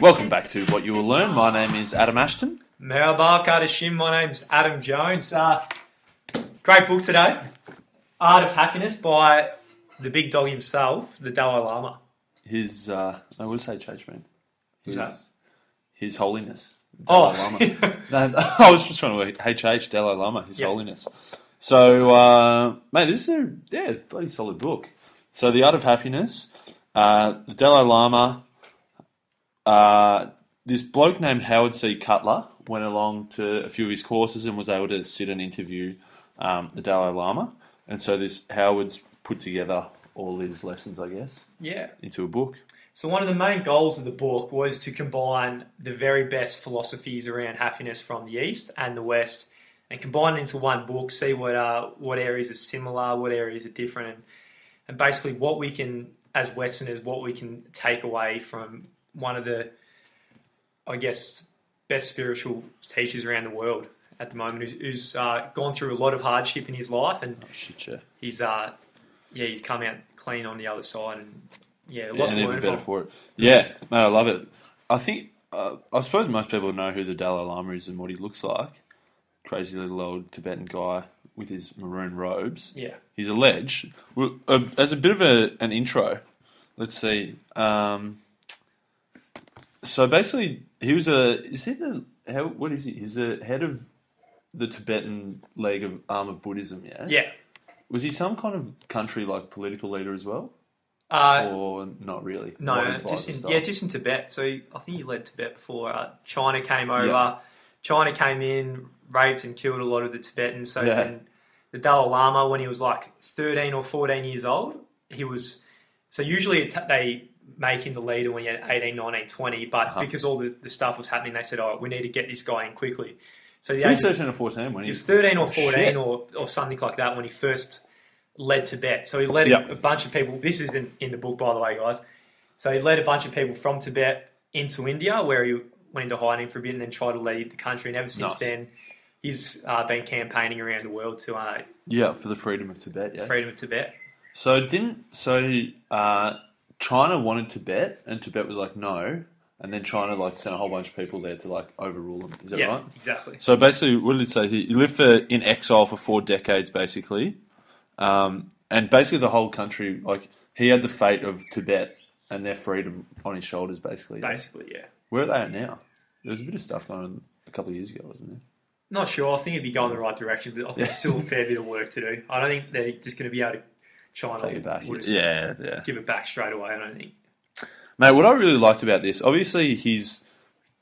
Welcome back to What You Will Learn. My name is Adam Ashton. Merhaba kardeşim, my name's Adam Jones. Uh, great book today, Art of Happiness by the big dog himself, the Dalai Lama. His, uh, no, what does HH mean? His, that? His Holiness. Oh, Lama. no, I was just trying to HH, Dalai Lama, His Yep. Holiness. So, uh, mate, this is a, yeah, bloody solid book. So, The Art of Happiness, uh, the Dalai Lama, uh, this bloke named Howard C. Cutler went along to a few of his courses and was able to sit and interview um, the Dalai Lama. And so, this Howard's put together all his lessons, I guess, yeah. into a book. So one of the main goals of the book was to combine the very best philosophies around happiness from the East and the West, and combine it into one book. See what uh, what areas are similar, what areas are different, and, and basically what we can, as Westerners, what we can take away from one of the, I guess, best spiritual teachers around the world at the moment, who's, who's uh, gone through a lot of hardship in his life, and Oh, shit, yeah. he's uh, yeah, he's come out clean on the other side, and yeah, Yeah, lots and even learn better from. for it. Yeah, man, I love it. I think uh, I suppose most people know who the Dalai Lama is and what he looks like. Crazy little old Tibetan guy with his maroon robes. Yeah. He's alleged. Well, uh, as a bit of a, an intro, let's see. Um, so basically, he was a. Is he the how? What is he? He's the head of the Tibetan leg of arm of Buddhism. Yeah. Yeah. Was he some kind of country like political leader as well, Uh, or not really? no, just in, yeah, just in Tibet. So he- I think he led Tibet before uh, China came over. Yeah. China came in, raped and killed a lot of the Tibetans. So Yeah. the Dalai Lama, when he was like 13 or 14 years old, he was. So usually it they make him the leader when you're 18, 19, 20, but Uh-huh. because all the, the stuff was happening, they said, oh, we need to get this guy in quickly. So the He was age of- 13 or 14 when He he was 13 or 14 Shit. or, or something like that when he first led Tibet. So he led Yep. a bunch of people. This is in, in the book, by the way, guys. So he led a bunch of people from Tibet into India, where he went into hiding for a bit and then tried to lead the country. And ever since Nice. then, he's uh, been campaigning around the world to uh, Yeah, for the freedom of Tibet, yeah. freedom of Tibet. So didn't so uh, China wanted Tibet and Tibet was like no, and then China like sent a whole bunch of people there to like overrule them. Is that yeah, right? exactly. So basically, what did it say? He he lived for, in exile for four decades, basically, um, and basically the whole country like he had the fate of Tibet and their freedom on his shoulders, basically. yeah. Basically, yeah. Where are they at now? There was a bit of stuff going on a couple of years ago, wasn't there? Not sure. I think it'd be going the right direction, but I think Yeah. still a fair bit of work to do. I don't think they're just going to be able to. China Take it back. Yeah, yeah. give it back straight away. I don't think. Mate, what I really liked about this, obviously, he's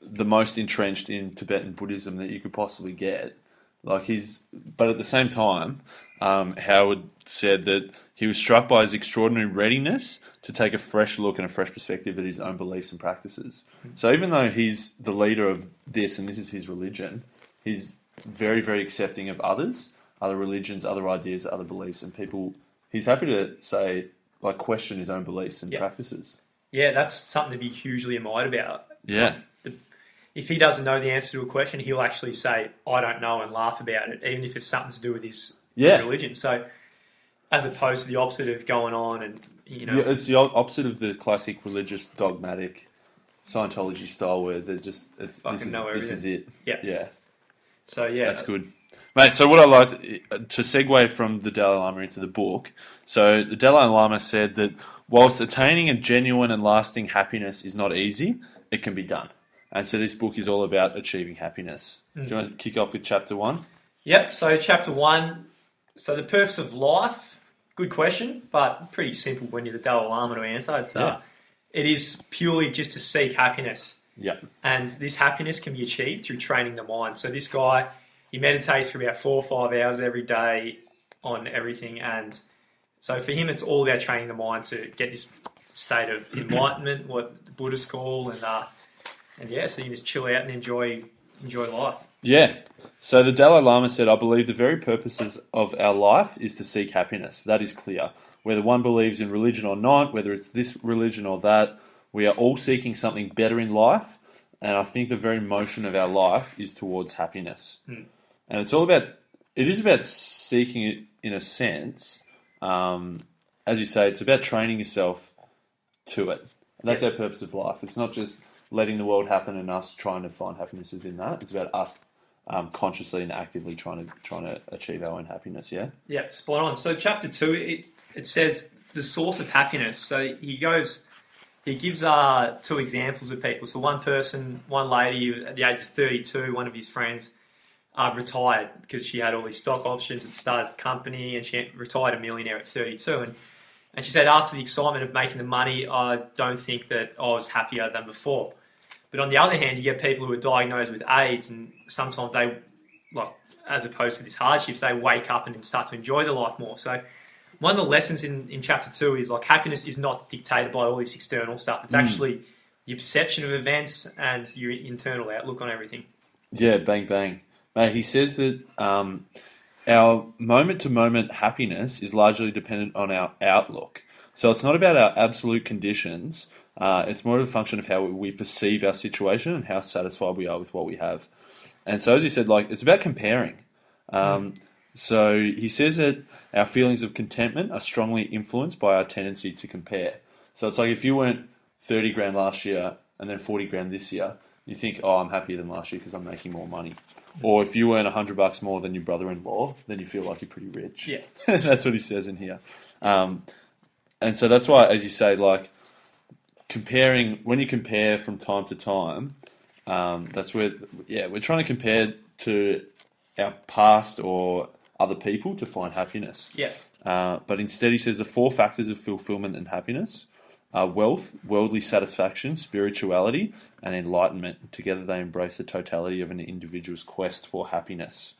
the most entrenched in Tibetan Buddhism that you could possibly get. Like he's, but at the same time, um, Howard said that he was struck by his extraordinary readiness to take a fresh look and a fresh perspective at his own beliefs and practices. So even though he's the leader of this and this is his religion, he's very, very accepting of others, other religions, other ideas, other beliefs, and people. He's happy to say, like, question his own beliefs and Yeah. practices. Yeah, that's something to be hugely admired about. Yeah. If he doesn't know the answer to a question, he'll actually say, I don't know, and laugh about it, even if it's something to do with his Yeah. religion. So, as opposed to the opposite of going on and, you know, Yeah, it's the opposite of the classic religious dogmatic Scientology style, where they're just it's this is, know this is it. Yeah. yeah, so yeah. that's good, mate. So what I liked uh, to segue from the Dalai Lama into the book. So the Dalai Lama said that whilst attaining a genuine and lasting happiness is not easy, it can be done. And so this book is all about achieving happiness. Do you want to kick off with chapter one? Yep, so chapter one. So, the purpose of life, good question, but pretty simple when you're the Dalai Lama to answer. It's, uh, It is purely just to seek happiness. Yeah, And this happiness can be achieved through training the mind. So this guy, he meditates for about four or five hours every day on everything. And so for him, it's all about training the mind to get this state of enlightenment, what the Buddhists call, and uh, and yeah, so you just chill out and enjoy enjoy life. Yeah. So the Dalai Lama said, I believe the very purposes of our life is to seek happiness. That is clear. Whether one believes in religion or not, whether it's this religion or that, we are all seeking something better in life. And I think the very motion of our life is towards happiness. And it's all about it is about seeking it in a sense. Um, as you say, it's about training yourself to it. And that's our purpose of life. It's not just letting the world happen and us trying to find happiness within that. It's about us um, consciously and actively trying to trying to achieve our own happiness. Yeah. Yeah, spot on. So chapter two, it it says the source of happiness. So he goes, he gives uh, two examples of people. So one person, one lady at the age of thirty-two, one of his friends, uh, retired because she had all these stock options and started the company, and she retired a millionaire at thirty-two. And and she said after the excitement of making the money, I don't think that I was happier than before. But on the other hand, you get people who are diagnosed with AIDS, and sometimes they, like, as opposed to these hardships, they wake up and start to enjoy their life more. So, one of the lessons in, in chapter two is like happiness is not dictated by all this external stuff. It's Mm. actually your perception of events and your internal outlook on everything. Yeah, bang bang. Mate, he says that um, our moment to moment happiness is largely dependent on our outlook. So it's not about our absolute conditions. Uh, it's more of a function of how we perceive our situation and how satisfied we are with what we have. And so, as you said, like it's about comparing. Um, So he says that our feelings of contentment are strongly influenced by our tendency to compare. So it's like if you weren't 30 grand last year and then 40 grand this year, you think, oh, I'm happier than last year because I'm making more money. Or if you earn 100 bucks more than your brother in law, then you feel like you're pretty rich. Yeah. that's what he says in here. Um, and so that's why, as you say, like comparing, when you compare from time to time, um, that's where, yeah, we're trying to compare to our past or other people to find happiness. Yeah. Uh, but instead, he says the four factors of fulfillment and happiness are wealth, worldly satisfaction, spirituality, and enlightenment. Together, they embrace the totality of an individual's quest for happiness.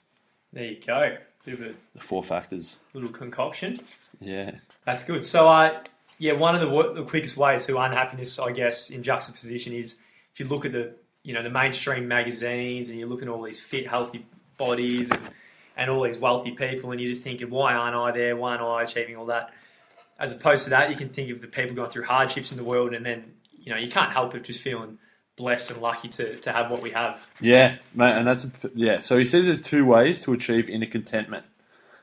There you go. Bit of a The four factors. little concoction. Yeah. That's good. So, uh, yeah, one of the, the quickest ways to unhappiness, I guess, in juxtaposition is if you look at the you know the mainstream magazines and you look at all these fit, healthy bodies and, and all these wealthy people, and you're just thinking, why aren't I there? Why aren't I achieving all that? As opposed to that, you can think of the people going through hardships in the world, and then you know you can't help but just feeling blessed and lucky to, to have what we have. Yeah, mate, and that's a, yeah. So he says there's two ways to achieve inner contentment.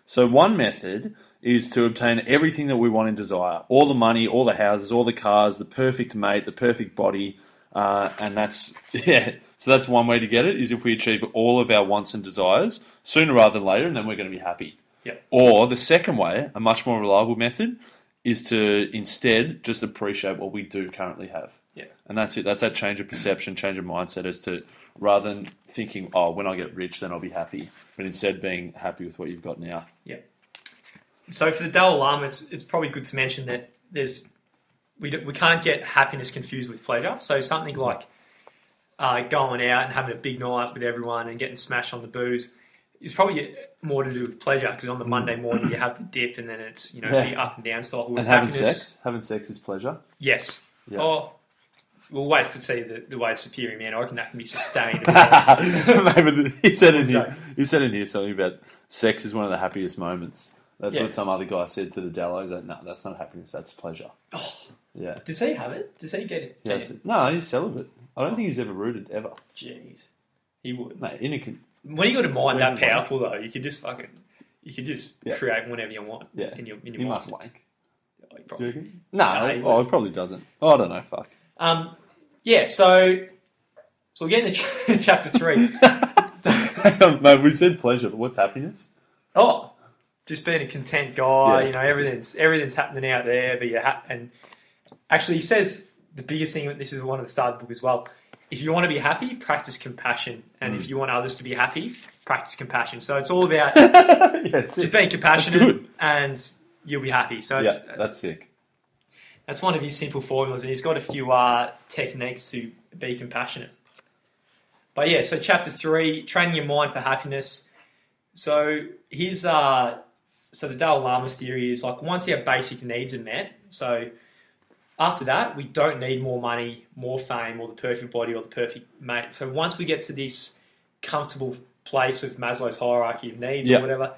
So one method is to obtain everything that we want and desire: all the money, all the houses, all the cars, the perfect mate, the perfect body, uh, and that's yeah. So that's one way to get it: is if we achieve all of our wants and desires sooner rather than later, and then we're going to be happy. Yeah. Or the second way, a much more reliable method, is to instead just appreciate what we do currently have. Yeah. And that's it. That's that change of perception, change of mindset as to rather than thinking, oh, when I get rich, then I'll be happy, but instead being happy with what you've got now. Yeah. So for the Dalai Lama, it's, it's probably good to mention that there's we, do, we can't get happiness confused with pleasure. So something like uh, going out and having a big night with everyone and getting smashed on the booze is probably more to do with pleasure because on the Monday mm. morning you have the dip and then it's you know Yeah. the up and down cycle. And Whereas having happiness, sex, having sex is pleasure. yes. Yeah. Oh, we'll wait for see the, the way of superior man. I reckon that can be sustained. Maybe he said in here. He said in here something about sex is one of the happiest moments. That's Yeah. what some other guy said to the Dalai. He's like, no, that's not happiness. That's pleasure. Oh. Yeah. Does he have it? Does he get it? Yeah, no, he's celibate. I don't think he's ever rooted ever. Jeez, he would. Mate, in a con- When you got a mind that powerful though, you could just fucking, you could just Yeah. create whenever you want. Yeah. In your in your he mind. must wank. Oh, you Do probably-? No, No, oh, would. probably doesn't. Oh, I don't know. Fuck. Um, yeah. So, so we're getting to ch- chapter three. Hang on, mate. We said pleasure, but what's happiness? Oh, just being a content guy. Yeah. You know, everything's everything's happening out there, but you're ha- and actually, he says the biggest thing. This is one of the start of the book as well. If you want to be happy, practice compassion, and Mm. if you want others to be happy, practice compassion. So it's all about yes. just being compassionate, and you'll be happy. So Yeah, that's sick. That's one of his simple formulas, and he's got a few uh, techniques to be compassionate. But yeah, so chapter three, training your mind for happiness. So his uh, so the Dalai Lama's theory is like once our basic needs are met, so after that we don't need more money, more fame, or the perfect body, or the perfect mate. So once we get to this comfortable place with Maslow's hierarchy of needs Yeah. or whatever,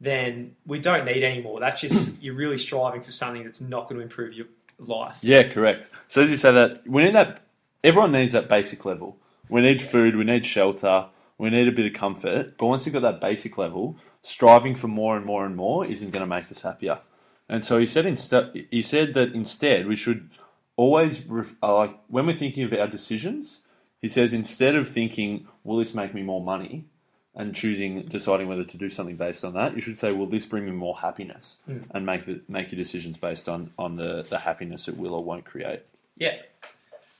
then we don't need any more. That's just you're really striving for something that's not going to improve your life. Yeah, correct. So as you say that, we need that. Everyone needs that basic level. We need food. We need shelter. We need a bit of comfort. But once you've got that basic level, striving for more and more and more isn't going to make us happier. And so he said instead, he said that instead we should always uh, like when we're thinking of our decisions. He says instead of thinking, "Will this make me more money?" and choosing, deciding whether to do something based on that, you should say, "Will this bring me more happiness?" and make the, make your decisions based on on the the happiness it will or won't create. Yeah,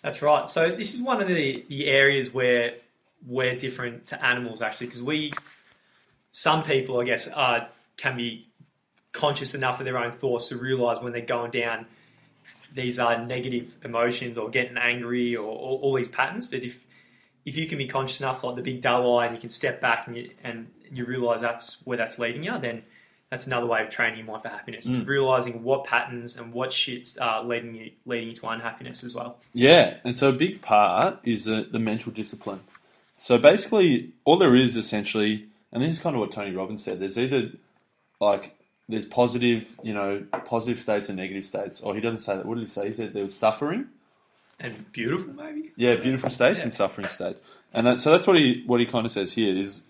that's right. So this is one of the, the areas where we're different to animals actually, because we, some people, I guess, uh, can be conscious enough of their own thoughts to realize when they're going down these uh, negative emotions or getting angry or, or all these patterns. But if if you can be conscious enough, like the big Dalai, and you can step back and you, and you realize that's where that's leading you, then that's another way of training your mind for happiness. Realizing what patterns and what shits are leading you leading you to unhappiness as well. Yeah, and so a big part is the, the mental discipline. So basically, all there is essentially, and this is kind of what Tony Robbins said. There's either like there's positive, you know, positive states and negative states. Or he doesn't say that. What did he say? He said there was suffering. And beautiful, maybe. Yeah, beautiful states Yeah. and suffering states. And that, so that's what he what he kind of says here is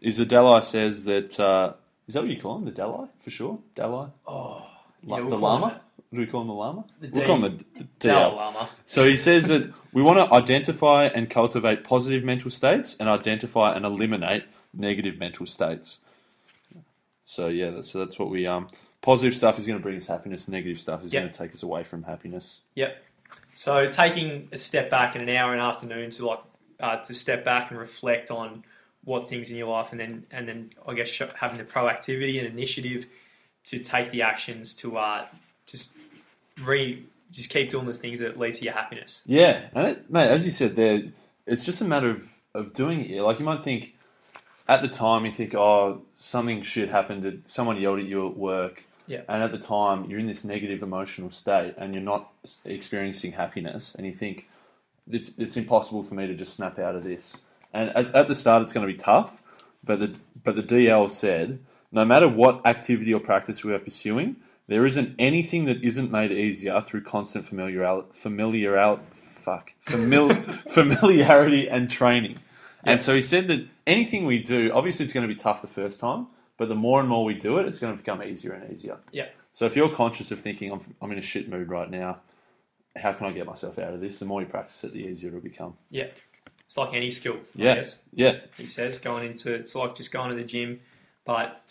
is the Dalai says that uh, is that what you call him the Dalai for sure Dalai Oh, yeah, we'll the Lama. do we call him the Lama? The we'll D- call him the Dalai DL. Lama. So he says that we want to identify and cultivate positive mental states and identify and eliminate negative mental states. So yeah, that's, so that's what we um positive stuff is going to bring us happiness. Negative stuff is Yep. going to take us away from happiness. Yep. So taking a step back in an hour and afternoon to like uh, to step back and reflect on what things in your life, and then and then I guess having the proactivity and initiative to take the actions to uh, just re just keep doing the things that lead to your happiness. Yeah, and it, mate, as you said there, it's just a matter of, of doing it. Like you might think at the time you think, oh, something shit happened. To, someone yelled at you at work. Yeah. And at the time, you're in this negative emotional state, and you're not experiencing happiness, and you think it's, it's impossible for me to just snap out of this. And at, at the start, it's going to be tough. But the but the DL said, no matter what activity or practice we are pursuing, there isn't anything that isn't made easier through constant familiar familiar fuck famil, familiarity and training. And so he said that anything we do, obviously, it's going to be tough the first time, but the more and more we do it, it's going to become easier and easier. Yeah. So if you're conscious of thinking, I'm, I'm in a shit mood right now, how can I get myself out of this? The more you practice it, the easier it'll become. Yeah. It's like any skill. Yeah. Yeah. he says, going into it's like just going to the gym, but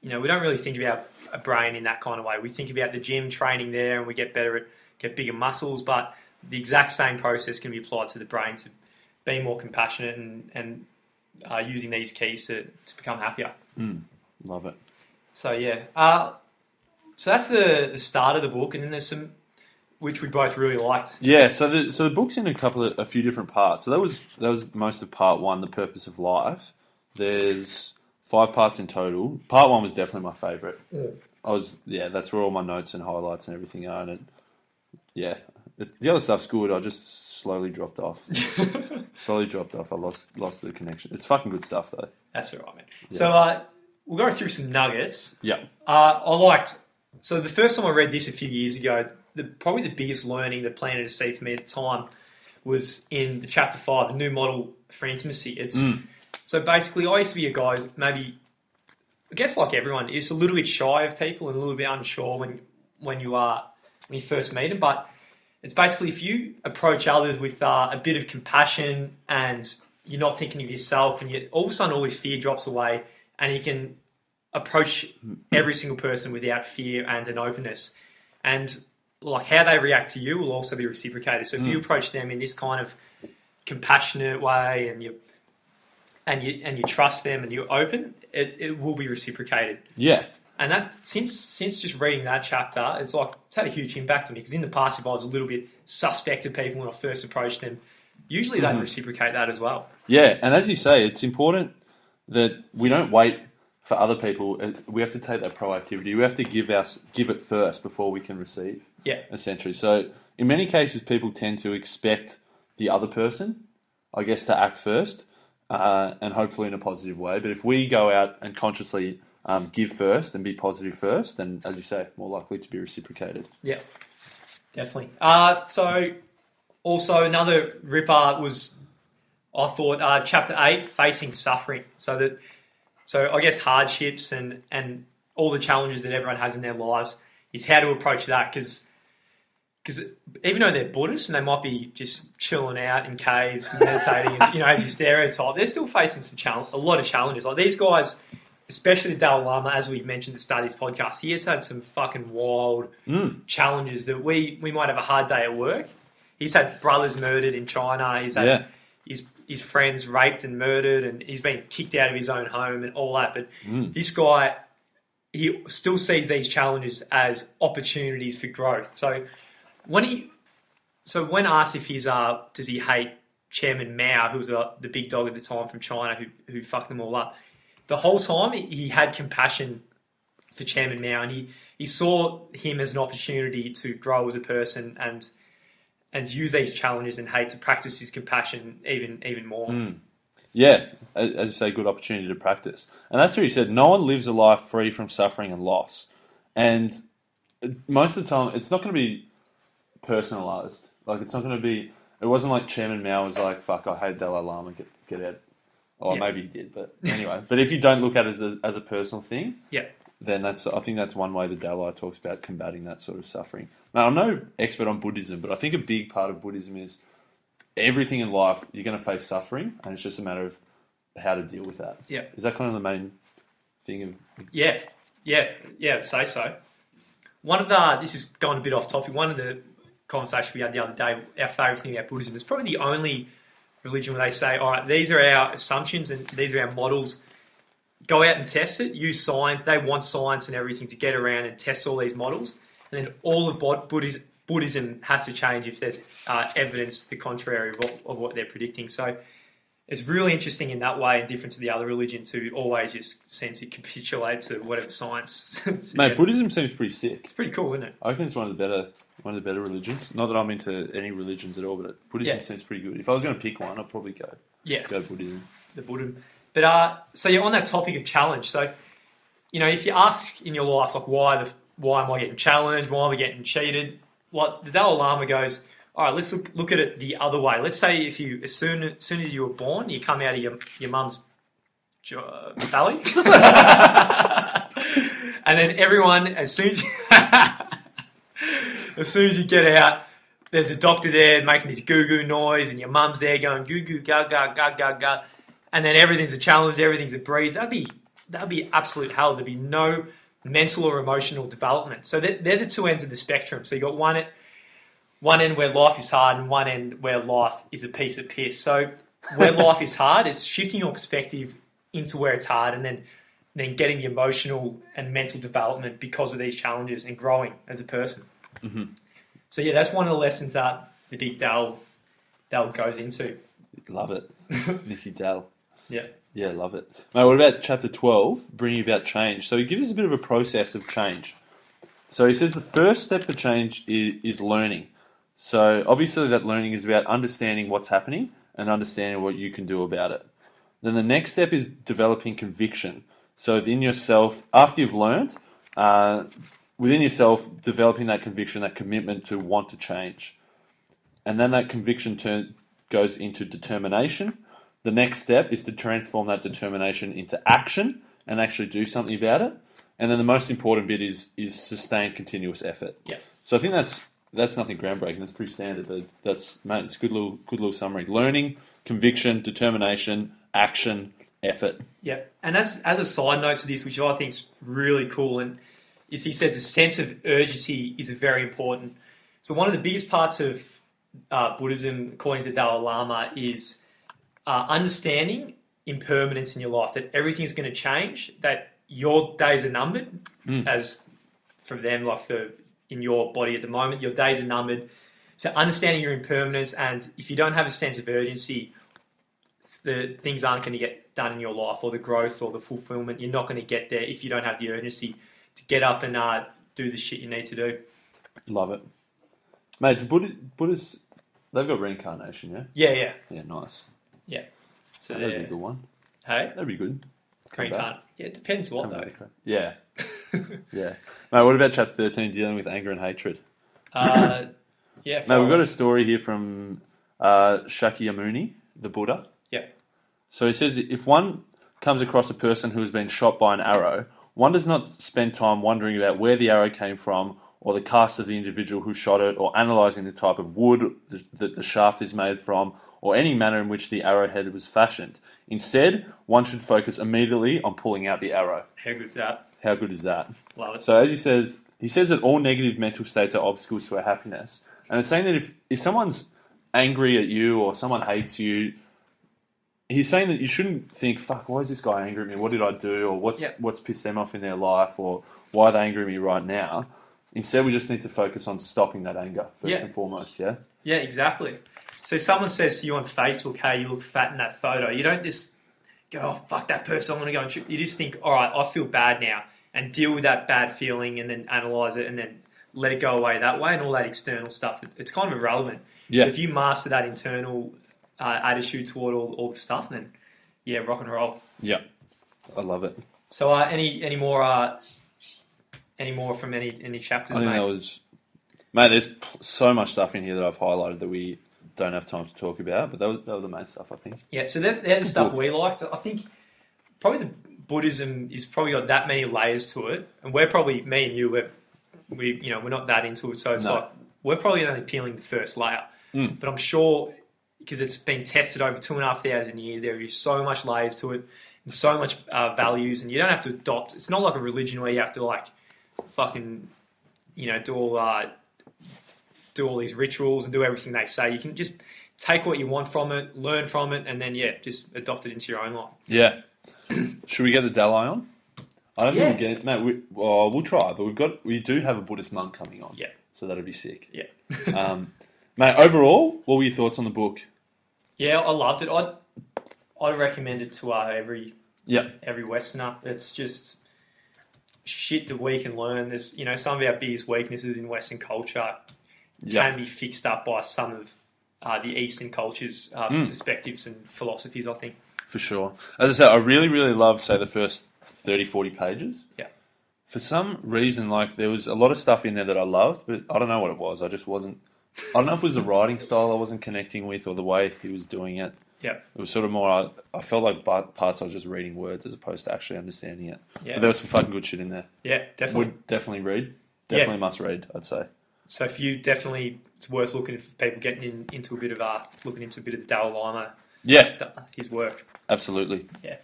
you know we don't really think about a brain in that kind of way. We think about the gym training there, and we get better at get bigger muscles, but the exact same process can be applied to the brain to be more compassionate and and uh, using these keys to, to become happier. Love it. So yeah, uh, so that's the the start of the book, and then there's some which we both really liked. Yeah, so the so the book's in a couple of a few different parts. So that was that was most of part one, the purpose of life. There's five parts in total. Part one was definitely my favourite. I was yeah, that's where all my notes and highlights and everything are. And it, yeah, the other stuff's good. I just slowly dropped off. slowly dropped off. I lost lost the connection. It's fucking good stuff though. That's what all right, man. So uh, we'll go through some nuggets. Yeah. Uh, I liked. So the first time I read this a few years ago, the, probably the biggest learning that Planet of Sea for me at the time was in the chapter five, the new model for intimacy. It's so basically, I used to be a guy who's maybe, I guess like everyone, is a little bit shy of people and a little bit unsure when when you are when you first meet them. But it's basically if you approach others with uh, a bit of compassion and you're not thinking of yourself, and you all of a sudden all this fear drops away, and you can approach every single person without fear and an openness. And like how they react to you will also be reciprocated. So if you approach them in this kind of compassionate way and you and you and you trust them and you're open, it, it will be reciprocated. Yeah. And that since since just reading that chapter, it's like it's had a huge impact on me because in the past, if I was a little bit suspect of people when I first approached them, usually they'd reciprocate that as well. Yeah, and as you say, it's important that we don't wait for other people. Uh, We have to take that proactivity. We have to give us give it first before we can receive. Yeah. essentially. So in many cases, people tend to expect the other person, I guess, to act first, uh, and hopefully in a positive way. But if we go out and consciously um, give first and be positive first, then, as you say, more likely to be reciprocated. Yeah, definitely. Uh, so, also another ripper was, I thought, uh, chapter eight, facing suffering. So that So I guess hardships and and all the challenges that everyone has in their lives is how to approach that because. Because even though they're Buddhists and they might be just chilling out in caves, meditating, you know, as you stereotype, they're still facing some challenge, a lot of challenges. Like these guys, especially the Dalai Lama, as we mentioned the start of this podcast, he has had some fucking wild Mm. challenges that we we might have a hard day at work. He's had brothers murdered in China. He's had Yeah. his his friends raped and murdered, and he's been kicked out of his own home and all that. But Mm. this guy, he still sees these challenges as opportunities for growth. So when he, so when asked if he's uh, does he hate Chairman Mao, who was the, the big dog at the time from China, who who fucked them all up, the whole time he, had compassion for Chairman Mao, and he he saw him as an opportunity to grow as a person and and use these challenges and hate to practice his compassion even even more. Mm. Yeah, as as you say, good opportunity to practice. And that's what he said. No one lives a life free from suffering and loss. And most of the time, it's not going to be personalized. Like, it's not going to be. It wasn't like Chairman Mao was like, fuck, I hate Dalai Lama, get, get out. Or Yeah. maybe he did, but anyway. but if you don't look at it as a, as a personal thing, Yeah. then that's I think that's one way the Dalai talks about combating that sort of suffering. Now I'm no expert on Buddhism, but I think a big part of Buddhism is everything in life you're going to face suffering, and it's just a matter of how to deal with that. Yeah. Is that kind of the main thing of Yeah, yeah, yeah. I'd say so. One of the this is going a bit off topic. One of the conversations we had the other day, our favourite thing about Buddhism is probably the only religion where they say, "All right, these are our assumptions and these are our models. Go out and test it. Use science. They want science and everything to get around and test all these models. And then all of Buddhism, has to change if there's uh, evidence the contrary of what, of what they're predicting. So." It's really interesting in that way, and different to the other religions who always just seem to capitulate to whatever science. Mate. Buddhism seems pretty sick. It's pretty cool, isn't it? I reckon it's one of the better one of the better religions. Not that I'm into any religions at all, but Buddhism Yeah. seems pretty good. If I was going to pick one, I'd probably go Yeah, go Buddhism. the Buddhism. But uh, so you're on that topic of challenge. So, you know, if you ask in your life, like, why the why am I getting challenged? Why am I getting cheated? Like the Dalai Lama goes, all right, let's look, look at it the other way. Let's say if you as soon as soon as you were born, you come out of your your mum's jo- belly, and then everyone as soon as you, as soon as you get out, there's a doctor there making this goo goo noise, and your mum's there going goo goo ga ga ga ga ga, and then everything's a challenge, everything's a breeze. That'd be that'd be absolute hell. There'd be no mental or emotional development. So they're, they're the two ends of the spectrum. So you got one at one end where life is hard, and one end where life is a piece of piss. So where life is hard, it's shifting your perspective into where it's hard, and then then getting the emotional and mental development because of these challenges and growing as a person. Mhm. So yeah, that's one of the lessons that the big Dal Dal goes into. Love it, Nicky Dell. Yeah. Yeah, love it. Mate, what about chapter 12, bringing about change? So he gives us a bit of a process of change. So he says the first step for change is, is learning. So obviously that learning is about understanding what's happening and understanding what you can do about it. Then the next step is developing conviction. So within yourself, after you've learned, uh, within yourself, developing that conviction, that commitment to want to change. And then that conviction turn, goes into determination. The next step is to transform that determination into action and actually do something about it. And then the most important bit is is sustained continuous effort. Yeah. So I think that's that's nothing groundbreaking. That's pretty standard, but that's mate, it's a good little good little summary. Learning, conviction, determination, action, effort. Yeah, and as as a side note to this, which I think is really cool, and is he says a sense of urgency is very important. So one of the biggest parts of uh, Buddhism, according to the Dalai Lama, is uh, understanding impermanence in your life. That everything is going to change. That your days are numbered, Mm. as for them, like for in your body at the moment, your days are numbered. So understanding your impermanence, and if you don't have a sense of urgency, the things aren't going to get done in your life, or the growth, or the fulfillment. You're not going to get there if you don't have the urgency to get up and uh, do the shit you need to do. Love it, mate. Buddha, Buddhists they've got reincarnation, yeah. Yeah, yeah. Yeah, nice. Yeah. So That'd be a good one. Hey, That'd be good. Come back. Yeah, it depends what Come though. back. Yeah, yeah. Mate, what about chapter thirteen, dealing with anger and hatred? uh, yeah. Now we've got a story here from uh, Shakyamuni, the Buddha. Yeah. So he says if one, comes across a person who has been shot by an arrow, one does not spend time wondering about where the arrow came from or the caste of the individual who shot it or analysing the type of wood that the shaft is made from or any manner in which the arrowhead was fashioned. Instead, one should focus immediately on pulling out the arrow. How good's that? How good is that? Love it. So as he says, he says that all negative mental states are obstacles to our happiness, and it's saying that if if someone's angry at you or someone hates you, he's saying that you shouldn't think, "Fuck, why is this guy angry at me? What did I do? Or what's Yeah. what's pissed them off in their life? Or why are they angry at me right now?" Instead, we just need to focus on stopping that anger first Yeah. and foremost. Yeah, Yeah, exactly. So someone says to you on Facebook, "Hey, you look fat in that photo." You don't just go, "Oh, fuck that person! I'm going to go and shoot." You just think, "All right, I feel bad now," and deal with that bad feeling, and then analyze it, and then let it go away that way, and all that external stuff. It's kind of irrelevant. yeah, So if you master that internal uh, attitude toward all, all the stuff, then yeah, rock and roll. yeah. I love it. So uh, any any more uh, any more from any any chapters? I think mate? that was, mate. There's so much stuff in here that I've highlighted that we don't have time to talk about, but that was, that was the main stuff. I think. Yeah, so they're, they're the stuff we liked. I think probably the Buddhism is probably got that many layers to it, and we're probably me and you. We're we you know we're not that into it, so it's No. like we're probably only peeling the first layer. Mm. But I'm sure because it's been tested over two and a half thousand years, there is so much layers to it, and so much uh, values, and you don't have to adopt. It's not like a religion where you have to like fucking you know do all uh, do all these rituals and do everything they say. You can just take what you want from it, learn from it, and then yeah, just adopt it into your own life. Yeah. Should we get the Dalai on? I don't Yeah. think we'll get it. Mate, we, well, we'll try, but we've got we do have a Buddhist monk coming on. Yeah. So that'd be sick. Yeah, Um, mate, overall, what were your thoughts on the book? yeah, I loved it. I'd I'd recommend it to uh, every Yeah. every Westerner. It's just shit that we can learn. There's you know some of our biggest weaknesses in Western culture Yeah. can be fixed up by some of uh, the Eastern cultures' uh, Mm. perspectives and philosophies. I think. For sure. As I said, I really, really love, say, the first 30, 40 pages. Yeah. For some reason, like, there was a lot of stuff in there that I loved, but I don't know what it was. I just wasn't. I don't know if it was the writing style I wasn't connecting with or the way he was doing it. Yeah. It was sort of more, I, I felt like parts I was just reading words as opposed to actually understanding it. Yeah, But there was some fucking good shit in there. yeah, definitely. Would definitely read. Yeah. Definitely must read, I'd say. So for you, definitely, it's worth looking for people getting in, into a bit of uh, looking into a bit of the Dalai Lama, Yeah, his work. absolutely. Yeah,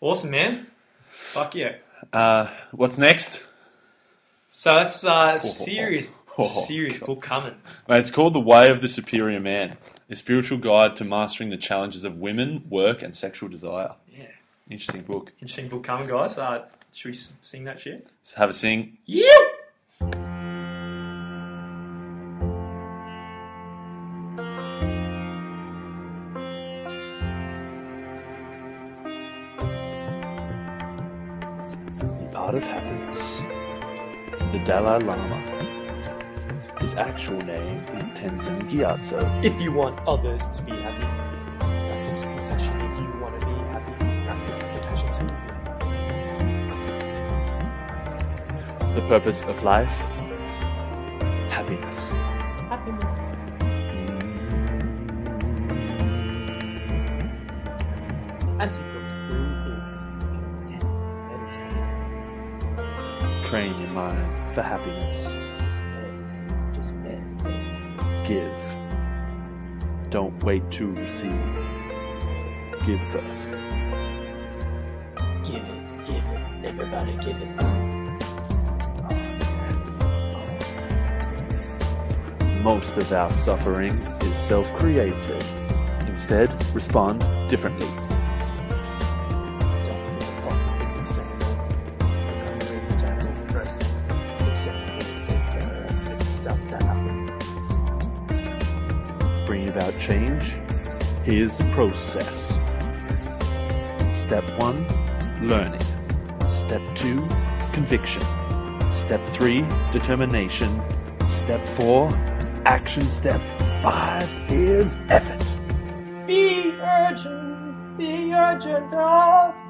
awesome, man. Fuck yeah. Uh, what's next? So that's uh, serious, Oh, serious God. book coming. Mate, it's called The Way of the Superior Man, a spiritual guide to mastering the challenges of women, work, and sexual desire. Yeah, Interesting book. interesting book coming, guys. Uh, should we sing that shit? So have a sing. Yep. The Dalai Lama. His actual name is Tenzin Gyatso. If you want others to be happy, practice compassion. If you want to be happy, practice compassion too. The purpose of life? Happiness. Happiness. Antidote to blue is content. Meditate. Train your mind for happiness. Just meditate. Just meditate. Give. Don't wait to receive. Give first. Give it, give it, everybody give it. Most of our suffering is self created. Instead, respond differently. Here's the process. Step one, learning. Step two, conviction. Step three, determination. Step four, action. Step five is effort. Be urgent, be urgent, oh.